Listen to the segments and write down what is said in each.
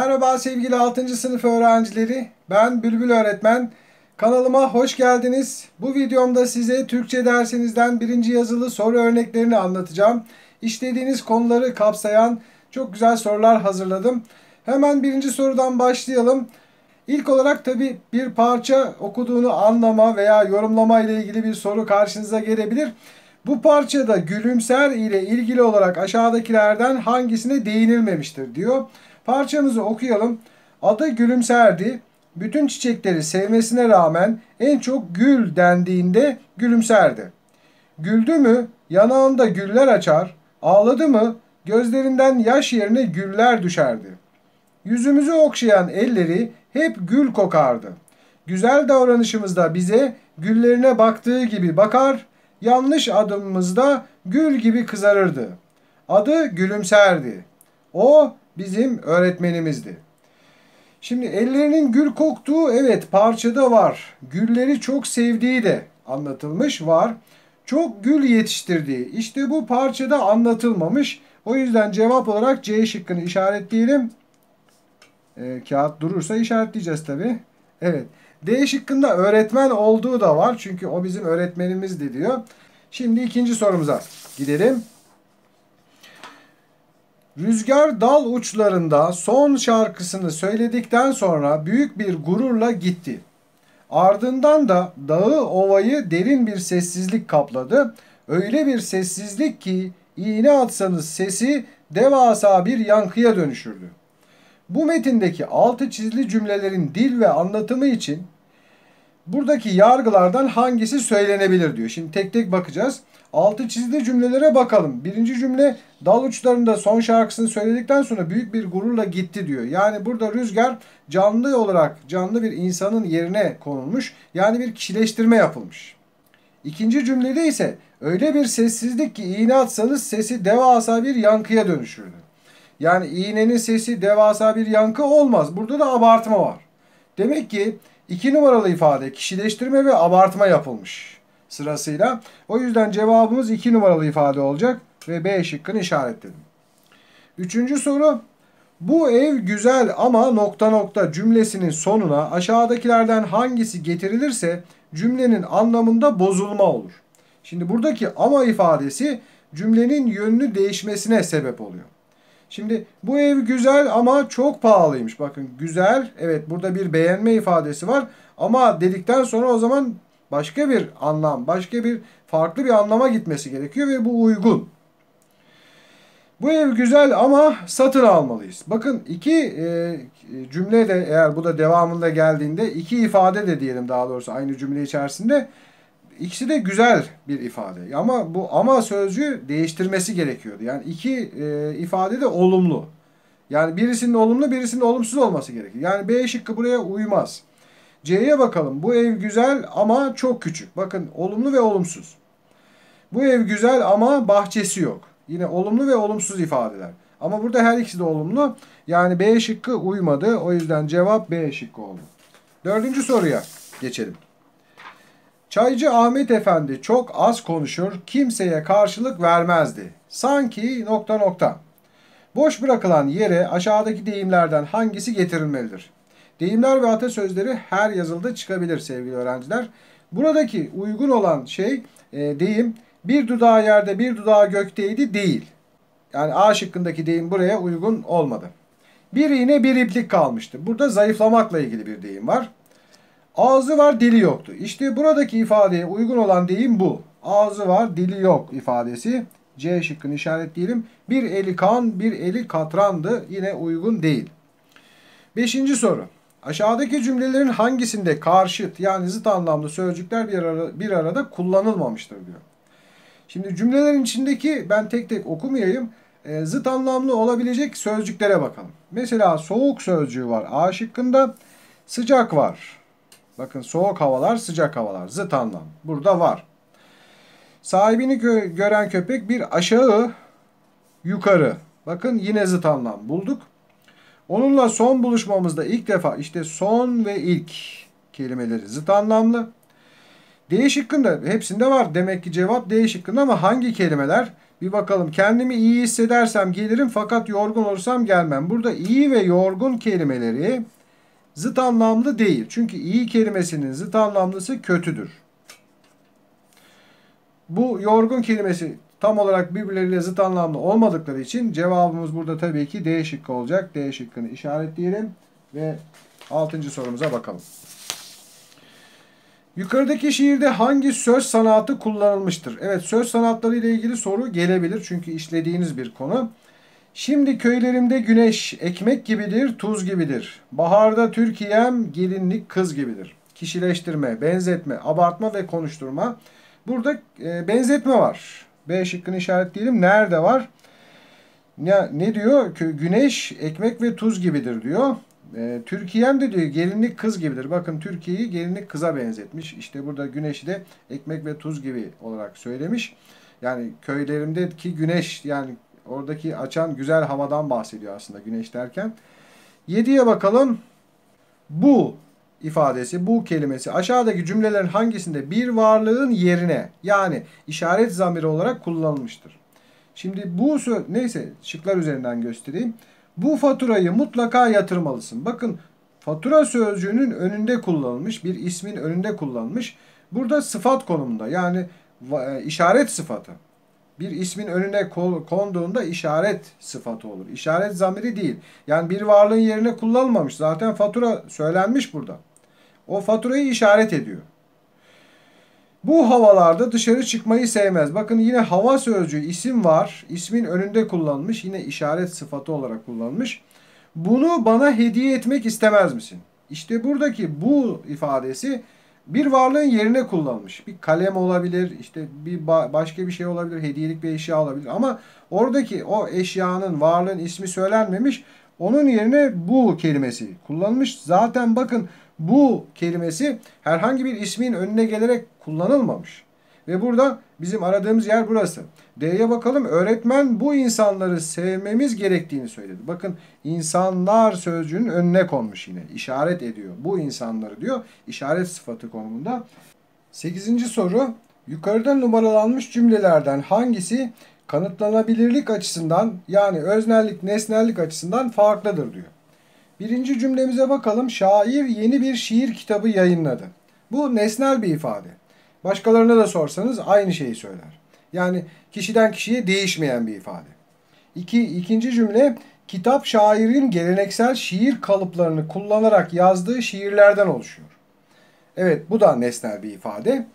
Merhaba sevgili 6. sınıf öğrencileri. Ben Bülbül öğretmen. Kanalıma hoş geldiniz. Bu videomda size Türkçe dersinizden birinci yazılı soru örneklerini anlatacağım. İşlediğiniz konuları kapsayan çok güzel sorular hazırladım. Hemen birinci sorudan başlayalım. İlk olarak tabi bir parça okuduğunu anlama veya yorumlama ile ilgili bir soru karşınıza gelebilir. Bu parçada gülümser ile ilgili olarak aşağıdakilerden hangisine değinilmemiştir diyor. Parçamızı okuyalım. Adı gülümserdi. Bütün çiçekleri sevmesine rağmen en çok gül dendiğinde gülümserdi. Güldü mü yanağında güller açar, ağladı mı gözlerinden yaş yerine güller düşerdi. Yüzümüzü okşayan elleri hep gül kokardı. Güzel davranışımızda bize güllerine baktığı gibi bakar, yanlış adımımızda gül gibi kızarırdı. Adı gülümserdi. O bizim öğretmenimizdi. Şimdi ellerinin gül koktuğu evet parçada var. Gülleri çok sevdiği de anlatılmış var. Çok gül yetiştirdiği işte bu parçada anlatılmamış. O yüzden cevap olarak C şıkkını işaretleyelim. E, kağıt durursa işaretleyeceğiz tabi. Evet. D şıkkında öğretmen olduğu da var. Çünkü o bizim öğretmenimizdi diyor. Şimdi ikinci sorumuza gidelim. Rüzgar dal uçlarında son şarkısını söyledikten sonra büyük bir gururla gitti. Ardından da dağı ovayı derin bir sessizlik kapladı. Öyle bir sessizlik ki iğne atsanız sesi devasa bir yankıya dönüşürdü. Bu metindeki altı çizili cümlelerin dil ve anlatımı için buradaki yargılardan hangisi söylenebilir diyor. Şimdi tek tek bakacağız. Altı çizili cümlelere bakalım. Birinci cümle dal uçlarında son şarkısını söyledikten sonra büyük bir gururla gitti diyor. Yani burada rüzgar canlı olarak canlı bir insanın yerine konulmuş. Yani bir kişileştirme yapılmış. İkinci cümlede ise öyle bir sessizlik ki iğne atsanız sesi devasa bir yankıya dönüşürdü. Yani iğnenin sesi devasa bir yankı olmaz. Burada da abartma var. Demek ki iki numaralı ifade kişileştirme ve abartma yapılmış sırasıyla. O yüzden cevabımız 2 numaralı ifade olacak ve B şıkkını işaretledim. Üçüncü soru. Bu ev güzel ama nokta nokta cümlesinin sonuna aşağıdakilerden hangisi getirilirse cümlenin anlamında bozulma olur. Şimdi buradaki ama ifadesi cümlenin yönünü değişmesine sebep oluyor. Şimdi bu ev güzel ama çok pahalıymış. Bakın güzel evet burada bir beğenme ifadesi var ama dedikten sonra o zaman başka bir anlam, başka bir farklı bir anlama gitmesi gerekiyor ve bu uygun. Bu ev güzel ama satın almalıyız. Bakın iki e, cümle de eğer bu da devamında geldiğinde iki ifade de diyelim daha doğrusu aynı cümle içerisinde ikisi de güzel bir ifade. Ama bu ama sözcüğü değiştirmesi gerekiyordu. Yani iki e, ifade de olumlu. Yani birisinin olumlu birisinin olumsuz olması gerekiyor. Yani B şıkkı buraya uymaz. C'ye bakalım. Bu ev güzel ama çok küçük. Bakın olumlu ve olumsuz. Bu ev güzel ama bahçesi yok. Yine olumlu ve olumsuz ifadeler. Ama burada her ikisi de olumlu. Yani B şıkkı uymadı. O yüzden cevap B şıkkı oldu. Dördüncü soruya geçelim. Çaycı Ahmet Efendi çok az konuşur, kimseye karşılık vermezdi. Sanki nokta nokta. Boş bırakılan yere aşağıdaki deyimlerden hangisi getirilmelidir? Deyimler ve atasözleri her yazılıda çıkabilir sevgili öğrenciler. Buradaki uygun olan şey e, deyim bir dudağı yerde bir dudağı gökteydi değil. Yani A şıkkındaki deyim buraya uygun olmadı. Bir iğne bir iplik kalmıştı. Burada zayıflamakla ilgili bir deyim var. Ağzı var dili yoktu. İşte buradaki ifadeye uygun olan deyim bu. Ağzı var dili yok ifadesi. C şıkkını işaretleyelim. Bir eli kan bir eli katrandı. Yine uygun değil. Beşinci soru. Aşağıdaki cümlelerin hangisinde karşıt yani zıt anlamlı sözcükler bir, ara, bir arada kullanılmamıştır diyor. Şimdi cümlelerin içindeki ben tek tek okumayayım. E, zıt anlamlı olabilecek sözcüklere bakalım. Mesela soğuk sözcüğü var A şıkkında. Sıcak var. Bakın soğuk havalar sıcak havalar. Zıt anlam. Burada var. Sahibini gö gören köpek bir aşağı yukarı. Bakın yine zıt anlam bulduk. Onunla son buluşmamızda ilk defa işte son ve ilk kelimeleri zıt anlamlı. D şıkkında hepsinde var. Demek ki cevap D şıkkında ama hangi kelimeler? Bir bakalım. Kendimi iyi hissedersem gelirim fakat yorgun olursam gelmem. Burada iyi ve yorgun kelimeleri zıt anlamlı değil. Çünkü iyi kelimesinin zıt anlamlısı kötüdür. Bu yorgun kelimesi tam olarak birbirleriyle zıt anlamlı olmadıkları için cevabımız burada tabii ki D şıkkı olacak. D şıkkını işaretleyelim ve 6. sorumuza bakalım. Yukarıdaki şiirde hangi söz sanatı kullanılmıştır? Evet söz sanatları ile ilgili soru gelebilir çünkü işlediğiniz bir konu. Şimdi köylerimde güneş ekmek gibidir, tuz gibidir. Baharda Türkiye'm gelinlik kız gibidir. Kişileştirme, benzetme, abartma ve konuşturma. Burada e, benzetme var. B şıkkını işaretleyelim. Nerede var? Ya, ne diyor? Güneş ekmek ve tuz gibidir diyor. E, Türkiye'm de diyor gelinlik kız gibidir. Bakın Türkiye'yi gelinlik kıza benzetmiş. İşte burada güneşi de ekmek ve tuz gibi olarak söylemiş. Yani köylerimdeki güneş yani oradaki açan güzel havadan bahsediyor aslında güneş derken. 7'ye bakalım. Bu ifadesi, bu kelimesi aşağıdaki cümlelerin hangisinde bir varlığın yerine yani işaret zamiri olarak kullanılmıştır? Şimdi bu neyse şıklar üzerinden göstereyim. Bu faturayı mutlaka yatırmalısın. Bakın fatura sözcüğünün önünde kullanılmış, bir ismin önünde kullanılmış. Burada sıfat konumunda yani e, işaret sıfatı. Bir ismin önüne konduğunda işaret sıfatı olur. İşaret zamiri değil. Yani bir varlığın yerine kullanılmamış. Zaten fatura söylenmiş burada. O faturayı işaret ediyor. Bu havalarda dışarı çıkmayı sevmez. Bakın yine hava sözcüğü isim var. İsmin önünde kullanılmış. Yine işaret sıfatı olarak kullanılmış. Bunu bana hediye etmek istemez misin? İşte buradaki bu ifadesi bir varlığın yerine kullanılmış. Bir kalem olabilir, işte bir başka bir şey olabilir, hediyelik bir eşya olabilir. Ama oradaki o eşyanın, varlığın ismi söylenmemiş. Onun yerine bu kelimesi kullanılmış. Zaten bakın bu kelimesi herhangi bir ismin önüne gelerek kullanılmamış. Ve burada bizim aradığımız yer burası. D'ye bakalım. Öğretmen bu insanları sevmemiz gerektiğini söyledi. Bakın insanlar sözcüğünün önüne konmuş yine. İşaret ediyor. Bu insanları diyor. İşaret sıfatı konumunda. Sekizinci soru. Yukarıda numaralanmış cümlelerden hangisi kanıtlanabilirlik açısından yani öznellik, nesnellik açısından farklıdır diyor. Birinci cümlemize bakalım. Şair yeni bir şiir kitabı yayınladı. Bu nesnel bir ifade. Başkalarına da sorsanız aynı şeyi söyler. Yani kişiden kişiye değişmeyen bir ifade. İki, ikinci cümle kitap şairin geleneksel şiir kalıplarını kullanarak yazdığı şiirlerden oluşuyor. Evet bu da nesnel bir ifade.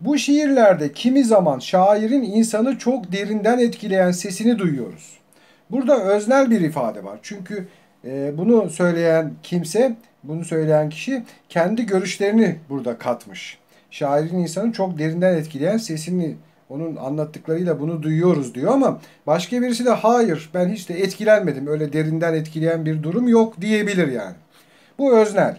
Bu şiirlerde kimi zaman şairin insanı çok derinden etkileyen sesini duyuyoruz. Burada öznel bir ifade var. Çünkü e, bunu söyleyen kimse, bunu söyleyen kişi kendi görüşlerini burada katmış. Şairin insanı çok derinden etkileyen sesini onun anlattıklarıyla bunu duyuyoruz diyor ama başka birisi de hayır ben hiç de etkilenmedim öyle derinden etkileyen bir durum yok diyebilir yani. Bu öznel.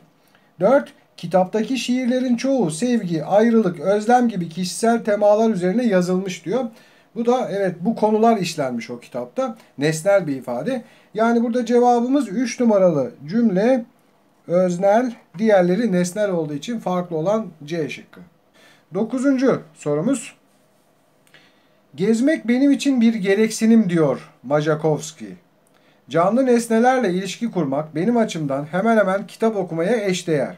4. Kitaptaki şiirlerin çoğu sevgi, ayrılık, özlem gibi kişisel temalar üzerine yazılmış diyor. Bu da evet bu konular işlenmiş o kitapta. Nesnel bir ifade. Yani burada cevabımız 3 numaralı cümle öznel, diğerleri nesnel olduğu için farklı olan C şıkkı. Dokuzuncu sorumuz. Gezmek benim için bir gereksinim diyor Majakovski. Canlı nesnelerle ilişki kurmak benim açımdan hemen hemen kitap okumaya eşdeğer.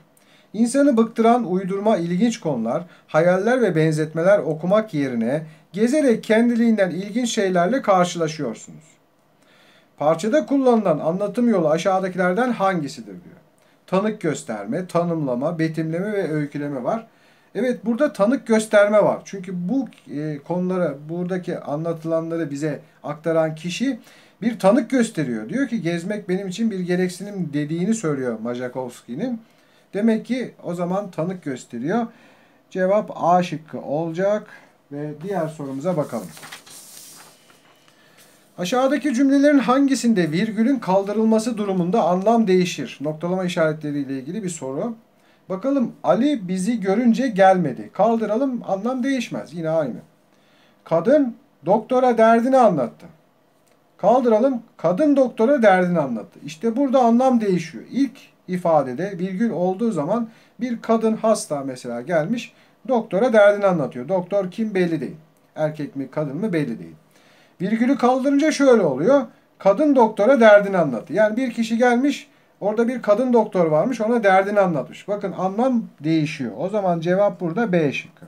İnsanı bıktıran uydurma ilginç konular, hayaller ve benzetmeler okumak yerine gezerek kendiliğinden ilginç şeylerle karşılaşıyorsunuz. Parçada kullanılan anlatım yolu aşağıdakilerden hangisidir diyor. Tanık gösterme, tanımlama, betimleme ve öyküleme var. Evet burada tanık gösterme var. Çünkü bu e, konulara, buradaki anlatılanları bize aktaran kişi bir tanık gösteriyor. Diyor ki gezmek benim için bir gereksinim dediğini söylüyor Majakovski'nin. Demek ki o zaman tanık gösteriyor. Cevap A şıkkı olacak ve diğer sorumuza bakalım. Aşağıdaki cümlelerin hangisinde virgülün kaldırılması durumunda anlam değişir? Noktalama işaretleriyle ilgili bir soru. Bakalım Ali bizi görünce gelmedi. Kaldıralım anlam değişmez. Yine aynı. Kadın doktora derdini anlattı. Kaldıralım kadın doktora derdini anlattı. İşte burada anlam değişiyor. İlk ifadede virgül olduğu zaman bir kadın hasta mesela gelmiş doktora derdini anlatıyor. Doktor kim belli değil. Erkek mi kadın mı belli değil. Virgülü kaldırınca şöyle oluyor. Kadın doktora derdini anlattı. Yani bir kişi gelmiş orada bir kadın doktor varmış ona derdini anlatmış. Bakın anlam değişiyor. O zaman cevap burada B şıkkı.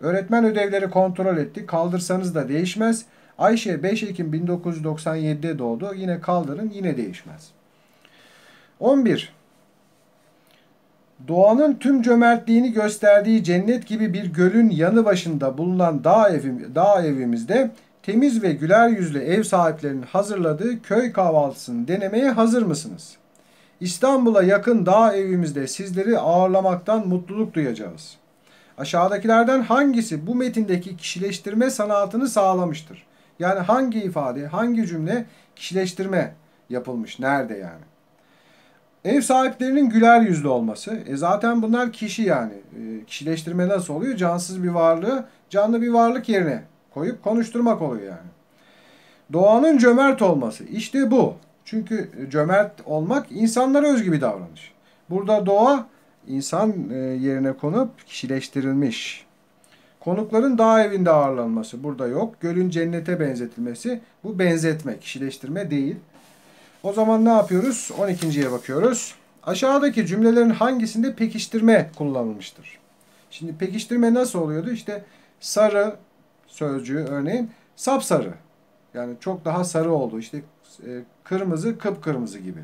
Öğretmen ödevleri kontrol etti. Kaldırsanız da değişmez. Ayşe 5 Ekim 1997'de doğdu. Yine kaldırın yine değişmez. 11. Doğanın tüm cömertliğini gösterdiği cennet gibi bir gölün yanı başında bulunan dağ, evim, dağ evimizde temiz ve güler yüzlü ev sahiplerinin hazırladığı köy kahvaltısını denemeye hazır mısınız? İstanbul'a yakın dağ evimizde sizleri ağırlamaktan mutluluk duyacağız. Aşağıdakilerden hangisi bu metindeki kişileştirme sanatını sağlamıştır? Yani hangi ifade, hangi cümle kişileştirme yapılmış? Nerede yani? Ev sahiplerinin güler yüzlü olması. E zaten bunlar kişi yani. E, kişileştirme nasıl oluyor? Cansız bir varlığı canlı bir varlık yerine koyup konuşturmak oluyor yani. Doğanın cömert olması. İşte bu. Çünkü cömert olmak insanlara özgü bir davranış. Burada doğa insan e, yerine konup kişileştirilmiş. Konukların dağ evinde ağırlanması burada yok. Gölün cennete benzetilmesi bu benzetme, kişileştirme değil. O zaman ne yapıyoruz? 12.ye bakıyoruz. Aşağıdaki cümlelerin hangisinde pekiştirme kullanılmıştır? Şimdi pekiştirme nasıl oluyordu? İşte sarı sözcüğü örneğin sapsarı. Yani çok daha sarı oldu. İşte e, kırmızı kıpkırmızı gibi.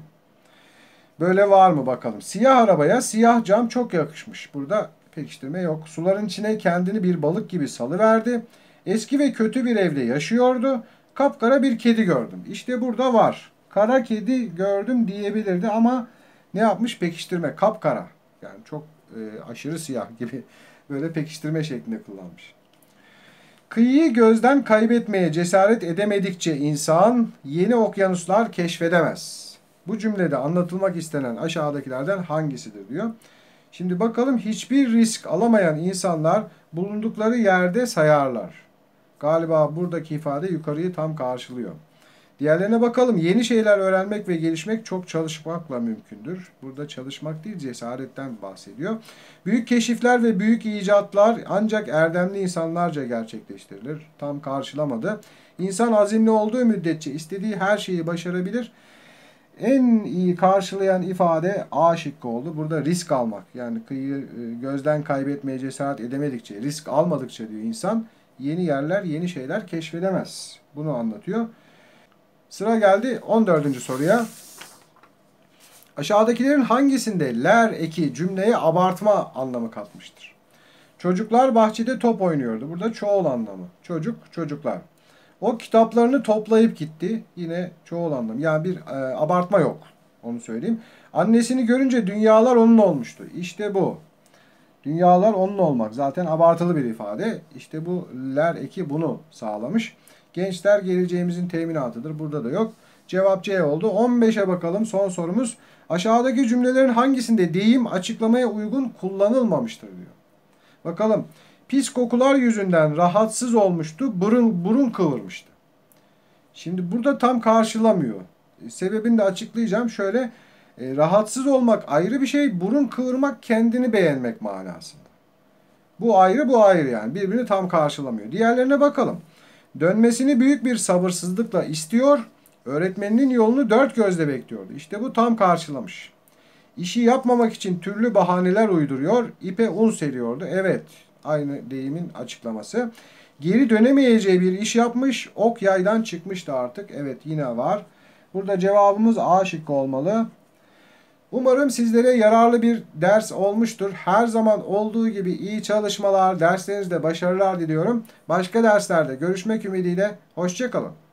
Böyle var mı bakalım. Siyah arabaya siyah cam çok yakışmış. Burada pekiştirme yok. Suların içine kendini bir balık gibi salıverdi. Eski ve kötü bir evde yaşıyordu. Kapkara bir kedi gördüm. İşte burada var. Kara kedi gördüm diyebilirdi ama ne yapmış? Pekiştirme. Kapkara. Yani çok e, aşırı siyah gibi böyle pekiştirme şeklinde kullanmış. Kıyıyı gözden kaybetmeye cesaret edemedikçe insan yeni okyanuslar keşfedemez. Bu cümlede anlatılmak istenen aşağıdakilerden hangisidir diyor. Şimdi bakalım hiçbir risk alamayan insanlar bulundukları yerde sayarlar. Galiba buradaki ifade yukarıyı tam karşılıyor. Diğerlerine bakalım. Yeni şeyler öğrenmek ve gelişmek çok çalışmakla mümkündür. Burada çalışmak değil cesaretten bahsediyor. Büyük keşifler ve büyük icatlar ancak erdemli insanlarca gerçekleştirilir. Tam karşılamadı. İnsan azimli olduğu müddetçe istediği her şeyi başarabilir. En iyi karşılayan ifade A şıkkı oldu. Burada risk almak. Yani kıyı e, gözden kaybetmeye cesaret edemedikçe, risk almadıkça diyor insan yeni yerler, yeni şeyler keşfedemez. Bunu anlatıyor. Sıra geldi 14. soruya. Aşağıdakilerin hangisinde ler eki cümleye abartma anlamı katmıştır? Çocuklar bahçede top oynuyordu. Burada çoğul anlamı. Çocuk, çocuklar. O kitaplarını toplayıp gitti. Yine çoğul anlamı. Yani bir e, abartma yok. Onu söyleyeyim. Annesini görünce dünyalar onun olmuştu. İşte bu. Dünyalar onun olmak. Zaten abartılı bir ifade. İşte bu ler eki bunu sağlamış. Gençler geleceğimizin teminatıdır. Burada da yok. Cevap C oldu. 15'e bakalım son sorumuz. Aşağıdaki cümlelerin hangisinde deyim açıklamaya uygun kullanılmamıştır diyor. Bakalım. Pis kokular yüzünden rahatsız olmuştu. Burun, burun kıvırmıştı. Şimdi burada tam karşılamıyor. E, sebebini de açıklayacağım. Şöyle e, rahatsız olmak ayrı bir şey. Burun kıvırmak kendini beğenmek manasında. Bu ayrı bu ayrı yani. Birbirini tam karşılamıyor. Diğerlerine bakalım. Dönmesini büyük bir sabırsızlıkla istiyor. Öğretmeninin yolunu dört gözle bekliyordu. İşte bu tam karşılamış. İşi yapmamak için türlü bahaneler uyduruyor. İpe un seriyordu. Evet aynı deyimin açıklaması. Geri dönemeyeceği bir iş yapmış. Ok yaydan çıkmıştı artık. Evet yine var. Burada cevabımız A şıkkı olmalı. Umarım sizlere yararlı bir ders olmuştur. Her zaman olduğu gibi iyi çalışmalar, derslerinizde başarılar diliyorum. Başka derslerde görüşmek ümidiyle. Hoşçakalın.